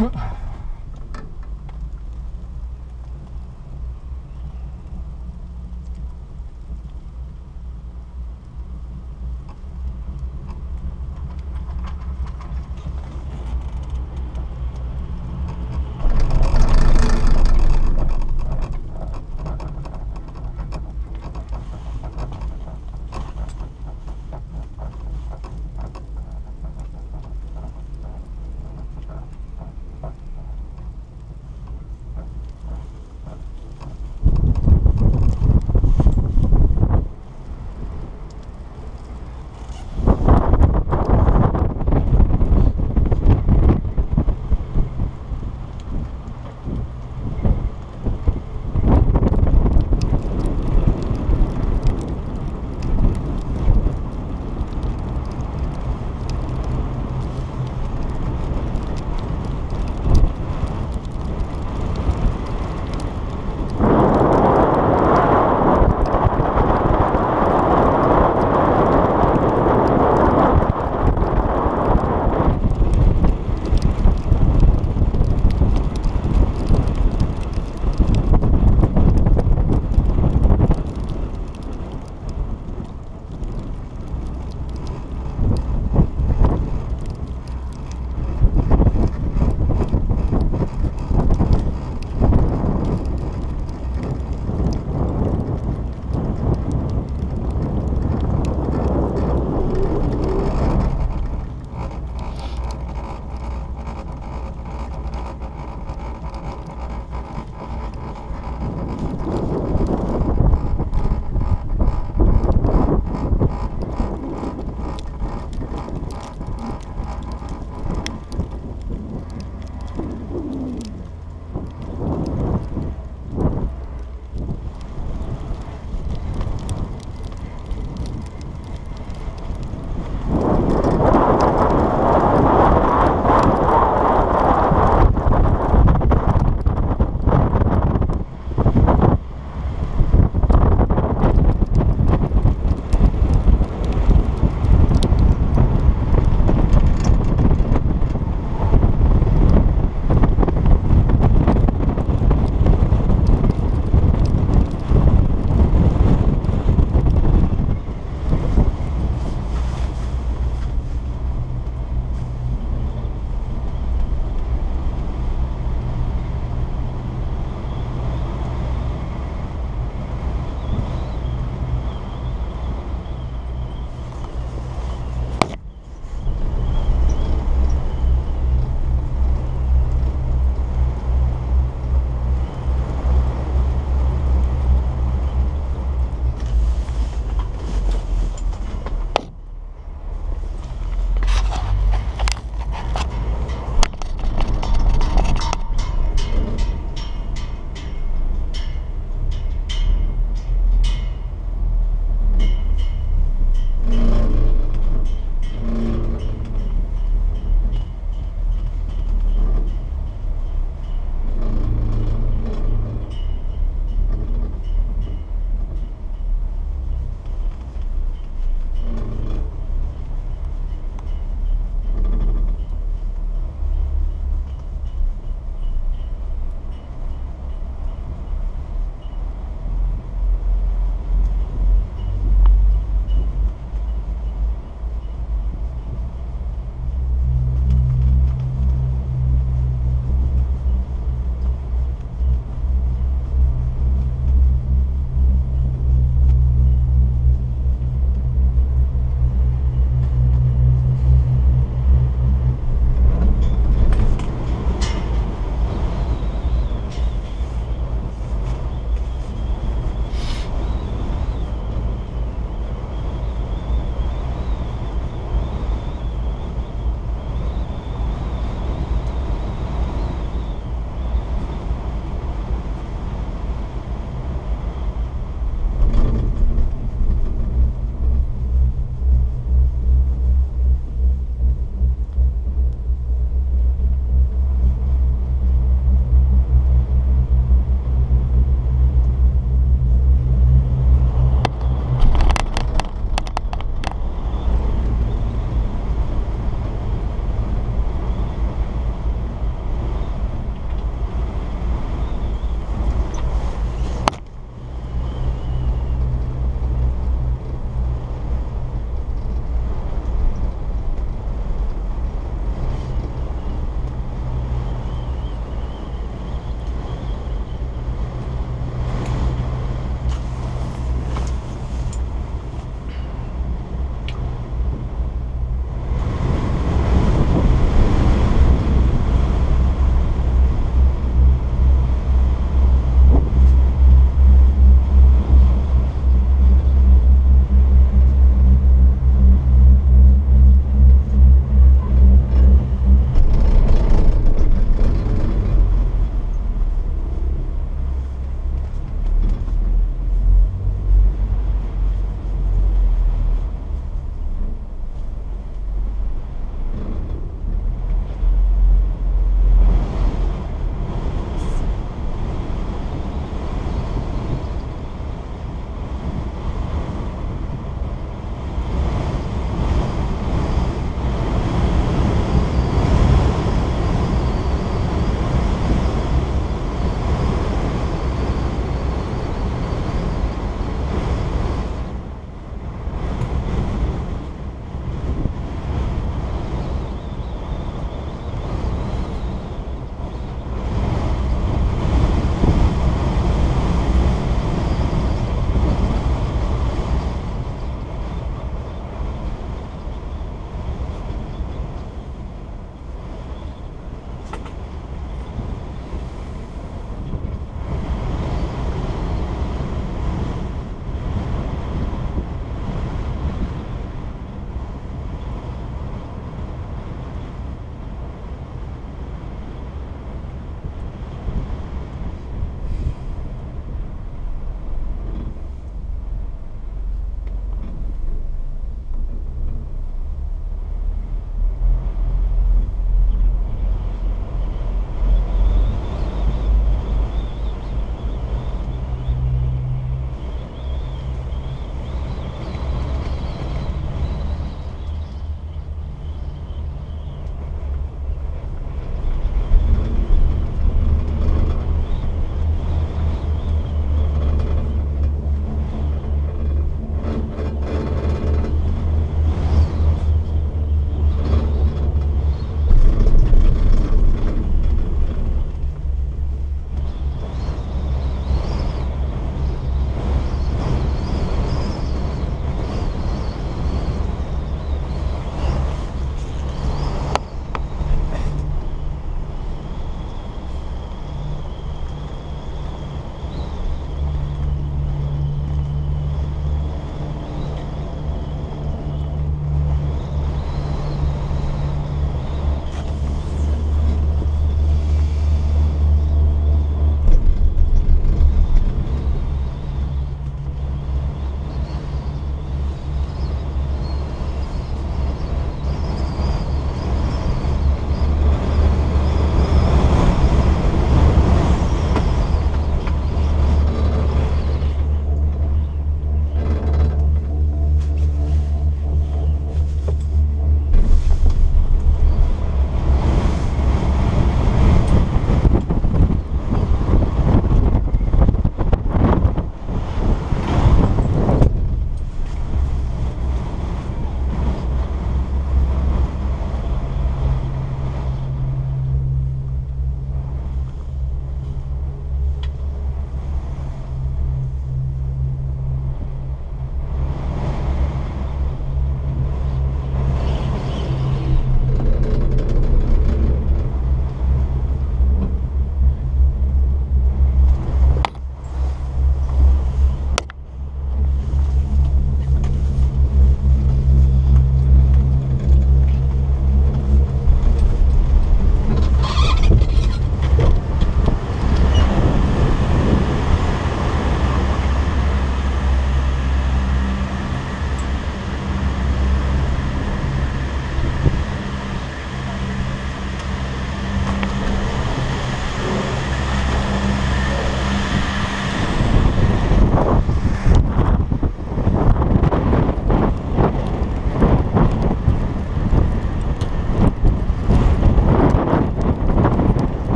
Huh.